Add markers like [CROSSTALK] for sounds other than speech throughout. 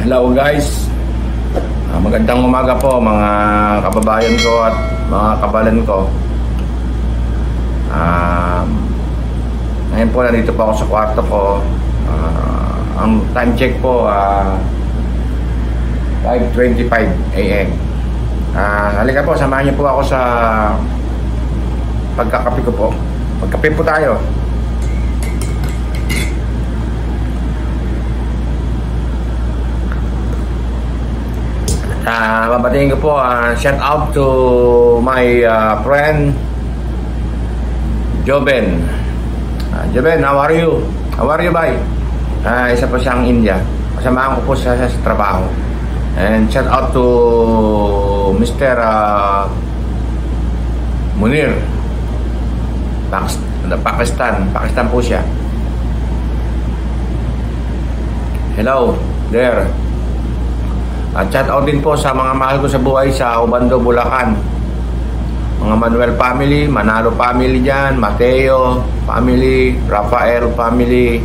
Hello guys. Ah, magandang umaga po mga kababayan ko at mga kabalan ko. Um, ngayon po nandito po ako sa kwarto ko. Ah, ang time check po ah 5.25 a.m. Ah, halika po, samahan niyo po ako sa pagkakape ko po. Magkape po tayo. Ah, babatingin ko po, ah, shout out to my ah, friend Joben. Ah, Joben, how are you? How are you, bye? Ah, isa po siyang India. Kasamahan ko po siya sa, sa trabaho. And shout out to Mr. ah, Munir. Pakis- Pakistan. Pakistan po siya. Hello there. At shout out din po sa mga mahal ko sa buhay sa Obando, Bulacan. Mga Manuel family, Manalo family dyan, Mateo family, Rafael family.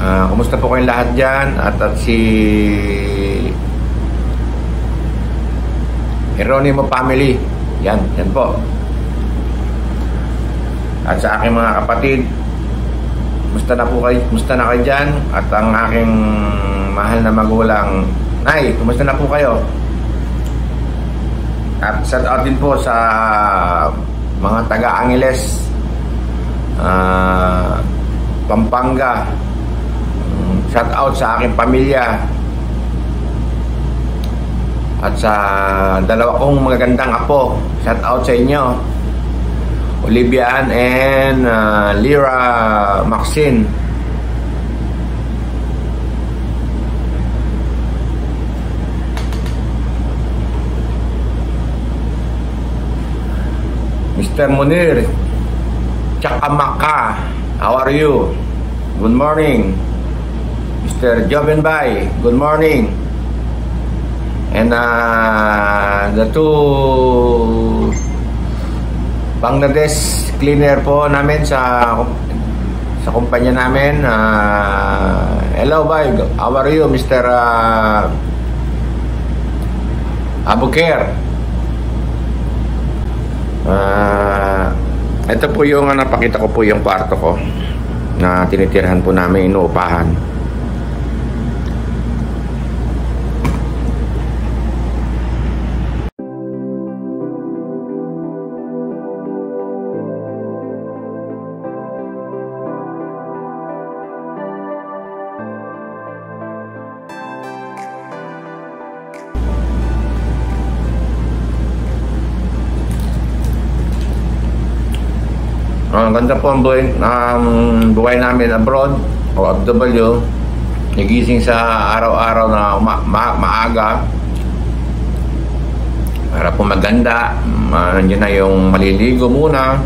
Ah, kumusta po kayong lahat dyan? At, at si Heronimo family. Yan, yan po. At sa aking mga kapatid, Musta na po kayo? Musta na kayo dyan? At ang aking mahal na magulang, Nay, kumusta na po kayo? At shout out din po sa mga taga-Angeles, ah, Pampanga. Shout out sa aking pamilya. At sa dalawa kong magagandang apo, shout out sa inyo. Olivia Ann and uh, Lyra Maxine. Mr. Munir Chakamaka, how are you? Good morning. Mr. Joven Bay, good morning. And uh, the two Bangladesh cleaner po namin sa sa kumpanya namin. Uh, hello, bye. How are you, Mr. Uh, Abuker? Uh, ito po yung uh, napakita ko po yung kwarto ko na tinitirhan po namin inuupahan. Ang ganda po ang buhay, ang buhay namin abroad o FW. Nagising sa araw-araw na uma, ma, maaga para po maganda. Uh, na yung maliligo muna.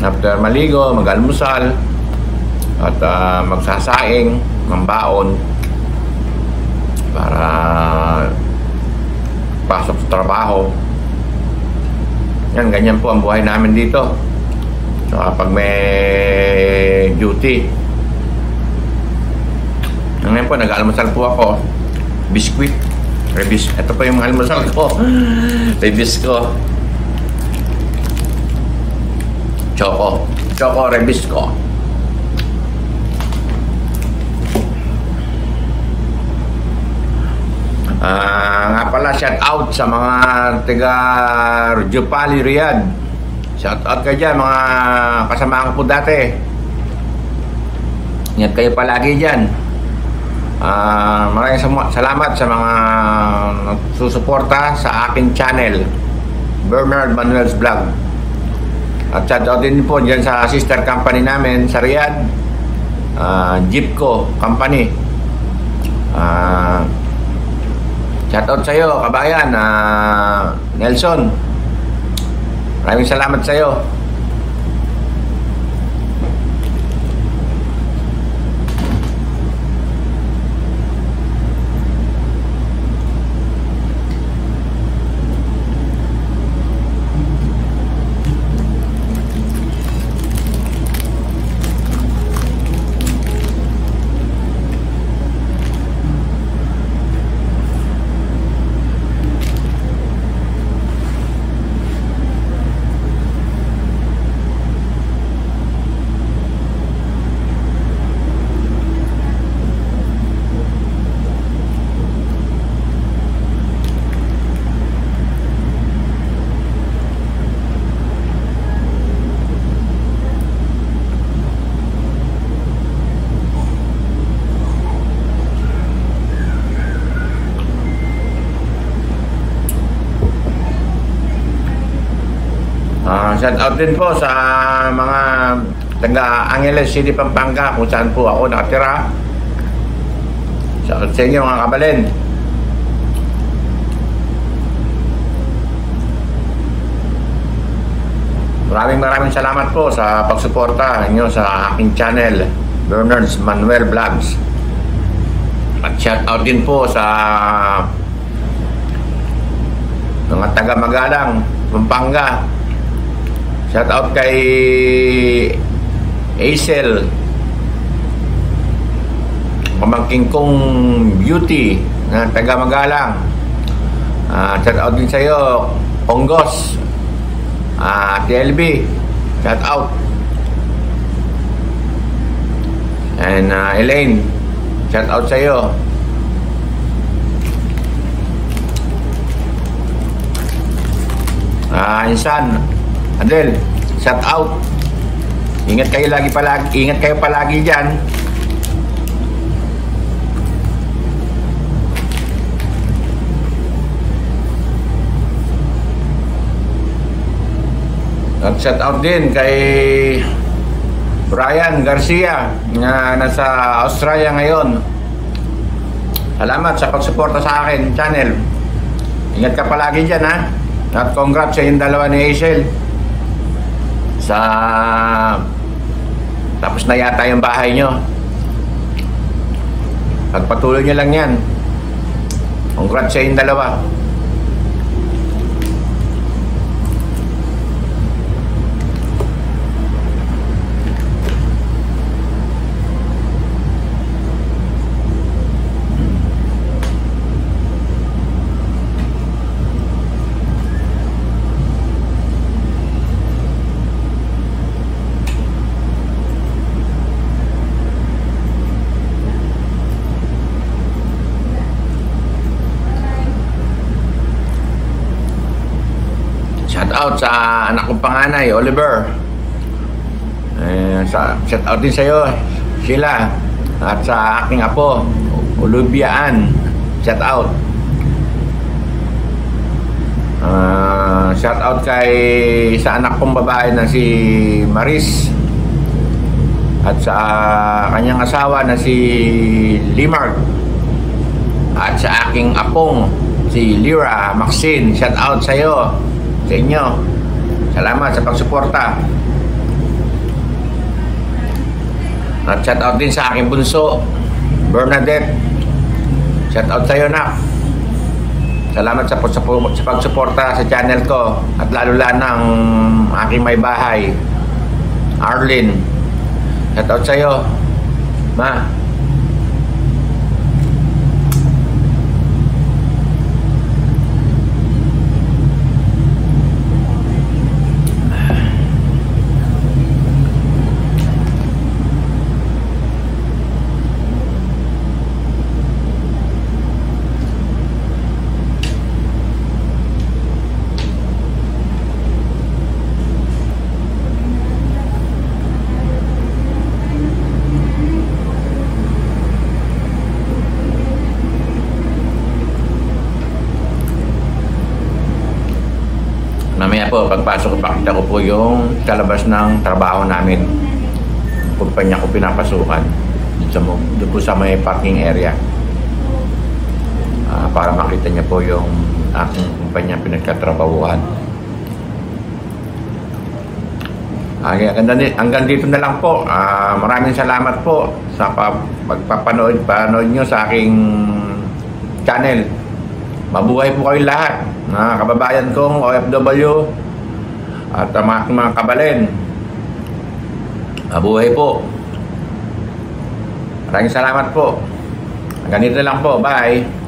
After maligo, mag-almusal at uh, magsasaing ng baon para pasok sa trabaho. Yan, ganyan po ang buhay namin dito. So, kapag may duty. Ngayon po, nag-almasal po ako. Biskuit. Rebis. Ito pa yung almasal ko. [LAUGHS] Rebis ko. Choco. Choco rebis ko. Ah, nga pala, shout out sa mga taga Jupali, Riyadh. Shout out kayo dyan, mga kasama ko po dati. Ingat kayo palagi dyan. Ah, maraming salamat sa mga susuporta sa aking channel, Bernard Manuel's Vlog. At shout out din po dyan sa sister company namin sa Riyadh, ah, Jeepco Company. Ah, shout out sa iyo, kabayan, ah, Nelson. Maraming salamat sa iyo. Shout out din po sa mga taga Angeles City, Pampanga kung saan po ako nakatira. Shout out sa inyo mga kabalin. Maraming maraming salamat po sa pagsuporta niyo sa aking channel, Bernard's Manuel Vlogs. At shout out din po sa mga taga Magalang, Pampanga. Shout out kay Acel, pamangking kong beauty na taga Magalang. Uh, shout out din sa iyo, Ponggos, Ah, uh, TLB, shout out. And uh, Elaine, shout out sa iyo. Ah, uh, Insan, Adel, shout out. Ingat kayo lagi palagi, ingat kayo palagi diyan. At shout out din kay Brian Garcia na nasa Australia ngayon. Salamat sa pagsuporta sa akin channel. Ingat ka palagi dyan ha. At congrats sa yung dalawa ni Hazel. Sa tapos na yata yung bahay nyo. Pagpatuloy nyo lang yan. Congrats sa yung dalawa. Out sa anak kong panganay, Oliver. Eh, shout out din sa iyo, Sheila. At sa aking apo, Olubiaan. Shout out. Uh, shout out kay sa anak kong babae na si Maris at sa kanyang asawa na si Limar at sa aking apong si Lyra Maxine shout out sa iyo sa inyo. Salamat sa pagsuporta. At shout out din sa aking bunso, Bernadette. Shout out sa iyo na. Salamat sa, sa, sa pagsuporta sa channel ko at lalo lang ng aking may bahay, Arlene. Shout out sa iyo, Ma. Po, pagpasok ko, pakita ko po yung kalabas ng trabaho namin. Kumpanya ko pinapasukan. Mo, dito po sa may parking area. Uh, para makita niya po yung aking kumpanya pinagkatrabahuhan. Okay, hanggang dito na lang po. Uh, maraming salamat po sa pagpapanood panood nyo sa aking channel. Mabuhay po kayo lahat mga kababayan kong OFW at ang mga, mga kabalin. Mabuhay po. Maraming salamat po. Ganito lang po. Bye.